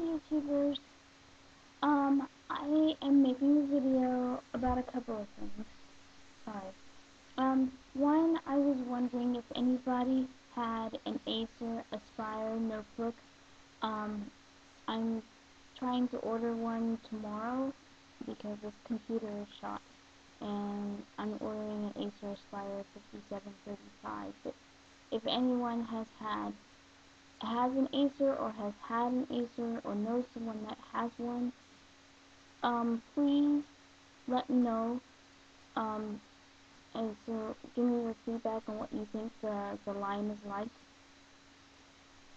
YouTubers, um, I am making a video about a couple of things. Sorry. Um, one, I was wondering if anybody had an Acer Aspire notebook. Um, I'm trying to order one tomorrow because this computer is shot. And I'm ordering an Acer Aspire 5735. But if anyone has had has an Acer or has had an Acer or knows someone that has one, um, please let me know. Um, and so give me your feedback on what you think the, the line is like.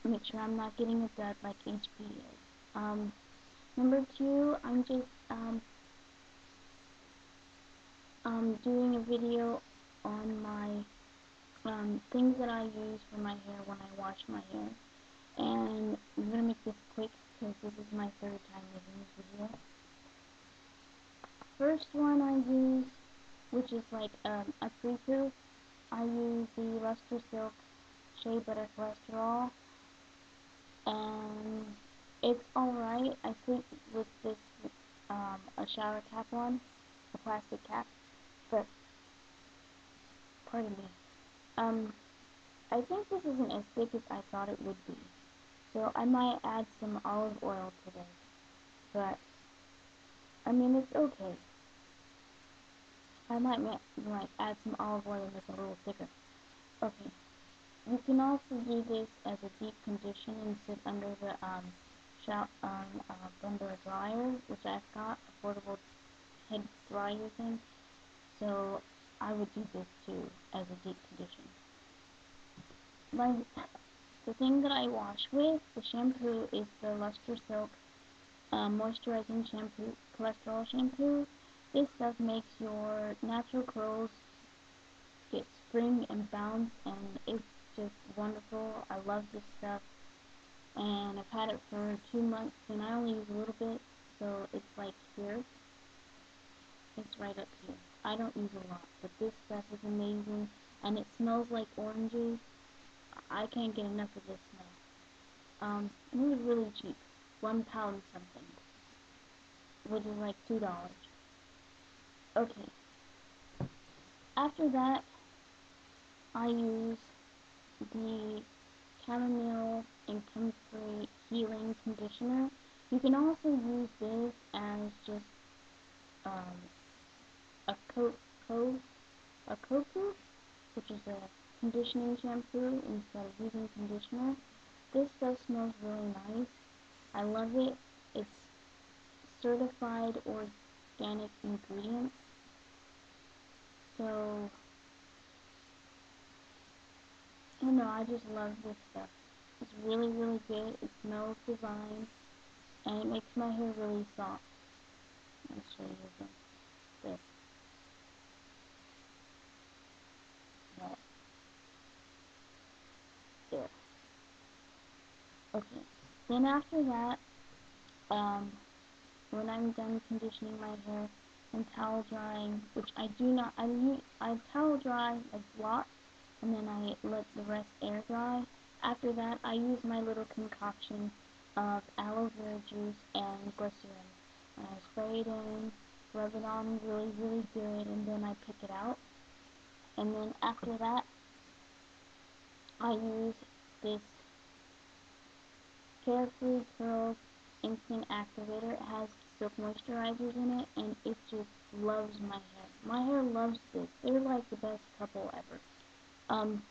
Make sure I'm not getting a dud like HP is. Um, number two, I'm just um, um, doing a video on my um, things that I use for my hair when I wash my hair and I'm gonna make this quick because this is my third time making this video. First one I use, which is like um, a pre-poo, I use the Lustrasilk Shea Butter Cholesterol, and it's alright. I sleep with this, um, a shower cap on, a plastic cap, but, pardon me, um, I think this isn't as thick as I thought it would be. So I might add some olive oil to this, But, I mean, it's okay. I might like add some olive oil and make it a little thicker. Okay. You can also do this as a deep condition and sit under the um, shout, um, uh, a dryer, which I've got, a portable head dryer thing. So I would do this too as a deep condition. My the thing that I wash with, the shampoo, is the Luster Silk uh, Moisturizing Shampoo, Cholesterol Shampoo. This stuff makes your natural curls get spring and bounce, and it's just wonderful. I love this stuff, and I've had it for two months, and I only use a little bit, so it's like here. It's right up here. I don't use a lot, but this stuff is amazing, and it smells like oranges, I can't get enough of this now. Um, it was really cheap. One pound something. Which is like two dollars. Okay. After that, I use the chamomile and comfrey healing conditioner. You can also use this as just um, a co a koku, which is a conditioning shampoo instead of using conditioner. This stuff smells really nice. I love it. It's certified organic ingredients. So, I don't know, I just love this stuff. It's really, really good. It smells divine. And it makes my hair really soft. I'll show you this. there. Okay. Then after that, um, when I'm done conditioning my hair and towel drying, which I do not, I I towel dry a block, and then I let the rest air dry. After that, I use my little concoction of aloe vera juice and glycerin. And I spray it in, rub it on really, really good, and then I pick it out. And then after that, I use this Carefree Curls Instant Activator. It has silk moisturizers in it, and it just loves my hair. My hair loves this. They're like the best couple ever. Um,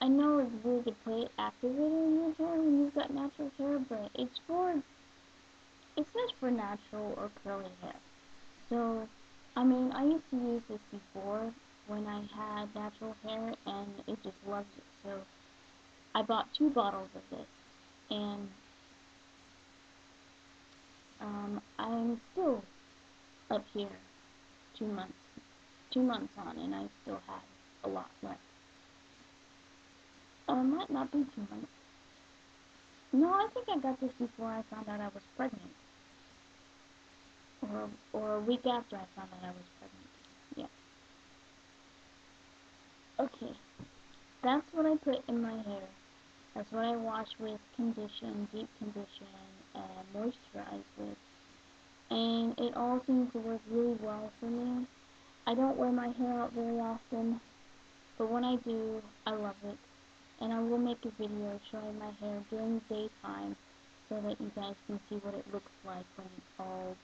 I know it's weird to put activator in your hair when you've got natural hair, but it's for, it's just for natural or curly hair. So, I mean, I used to use this before when I had natural hair, and it just loves it. So, I bought two bottles of this, and um, I'm still up here two months, two months on, and I still have a lot left. Uh, might not be two months. No, I think I got this before I found out I was pregnant. Or, or a week after I found out I was pregnant. Yeah. Okay. That's what I put in my hair. That's what I wash with condition, deep condition, and moisturize with. And it all seems to work really well for me. I don't wear my hair out very often, but when I do, I love it. And I will make a video showing my hair during the daytime so that you guys can see what it looks like when it's all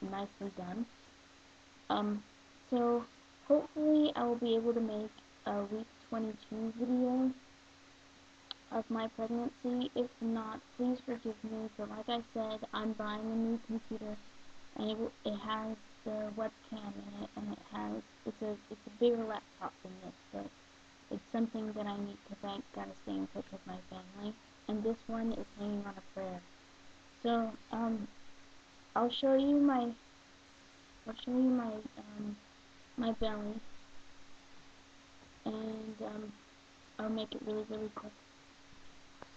nicely done. Um, so hopefully I will be able to make a week 22 video of my pregnancy. If not, please forgive me. But like I said, I'm buying a new computer, and it, it has the webcam in it, and it has it's a it's a bigger laptop than this, but it's something that I need because I gotta stay in touch with my family. And this one is hanging on a prayer. So um, I'll show you my I'll show you my um my belly, and um, I'll make it really really quick.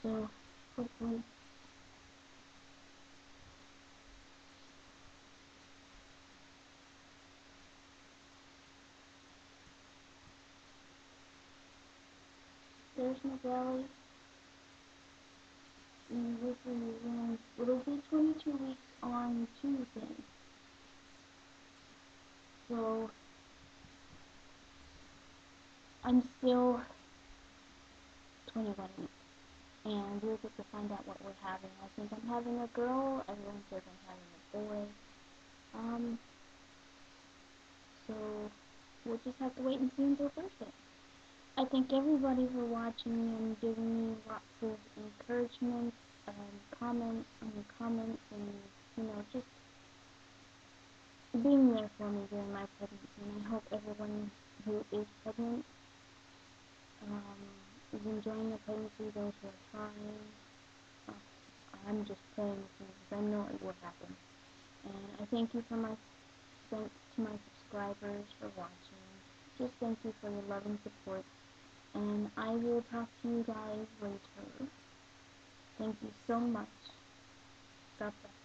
So hopefully. There's my belly. And this is, it'll be 22 weeks on Tuesday. So, I'm still 21 weeks. And we'll get to find out what we're having. I think I'm having a girl, everyone says I'm having a boy. Um, so, we'll just have to wait and see until Thursday. I thank everybody for watching and giving me lots of encouragement and comments and comments and, you know, just being there for me during my pregnancy. And I hope everyone who is enjoying the pregnancy, those who are trying. Uh, I'm just praying for you because I know it will happen. And I thank you for my thanks to my subscribers for watching. Just thank you for your love and support. And I will talk to you guys later. Thank you so much. God bless.